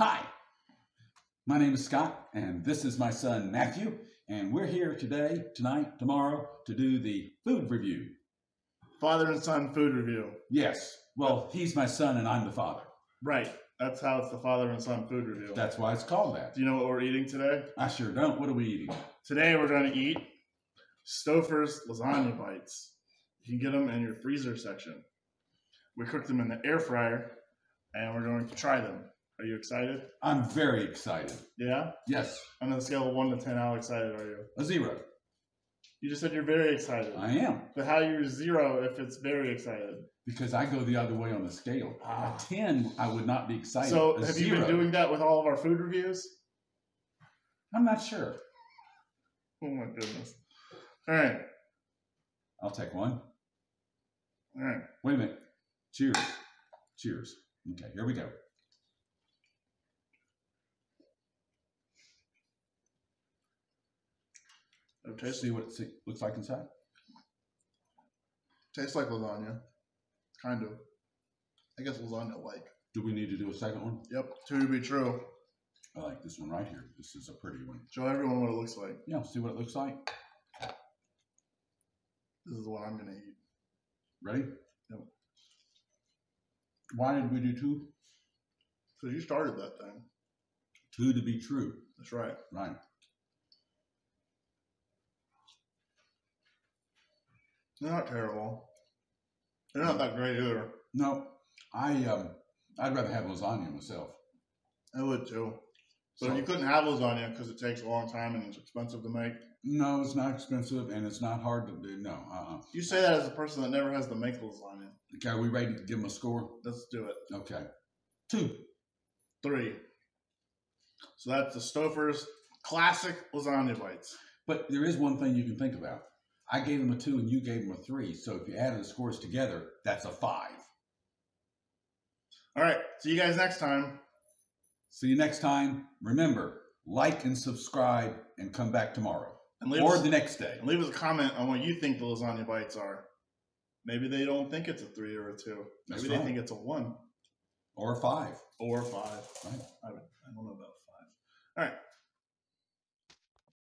Hi, my name is Scott, and this is my son Matthew, and we're here today, tonight, tomorrow to do the food review. Father and son food review. Yes, well, he's my son and I'm the father. Right. That's how it's the father and son food review. That's why it's called that. Do you know what we're eating today? I sure don't. What are we eating? Today we're going to eat Stouffer's lasagna bites. You can get them in your freezer section. We cooked them in the air fryer, and we're going to try them. Are you excited? I'm very excited. Yeah. Yes, On a scale of one to ten, how excited are you? a zero. You just said you're very excited. I am, But how are you're zero if it's very excited? because I go the other way on the scale. Ah. A 10, I would not be excited. So A have you been doing that with all of our food reviews? I'm not sure. Oh my goodness. All right. I'll take one. All right. Wait a minute. Cheers. Cheers. Okay, here we go. Let's see what it looks like inside. Tastes like lasagna. Kind of. I guess lasagna like. Do we need to do a second one? Yep. To be true. I like this one right here. This is a pretty one. Show everyone what it looks like. Yeah, see what it looks like. This is what I'm gonna eat. Ready? Yep. Why did we do two? Because you started that thing. Two to be true. That's right. Right. They're not terrible. They're not that great either. No, I um, I'd rather have lasagna myself. I would too. But So, you couldn't have lasagna because it takes a long time and it's expensive to make. no, it's not expensive and it's not hard to do. No, uh-uh. You say that as a person that never has to make lasagna. Okay, are we ready to give them a score? Let's do it. Okay. Two. Three. So that's the Stouffer's classic lasagna bites. But there is one thing you can think about. I gave him a two and you gave him a three. So if you added the scores together, that's a five. All right. See you guys next time. See you next time. Remember, like and subscribe and come back tomorrow And leave, or us, the next day. and leave us a comment on what you think the lasagna bites are. Maybe they don't think it's a three or a two. That's Maybe they right. think it's a one Or a five. or a five. Right.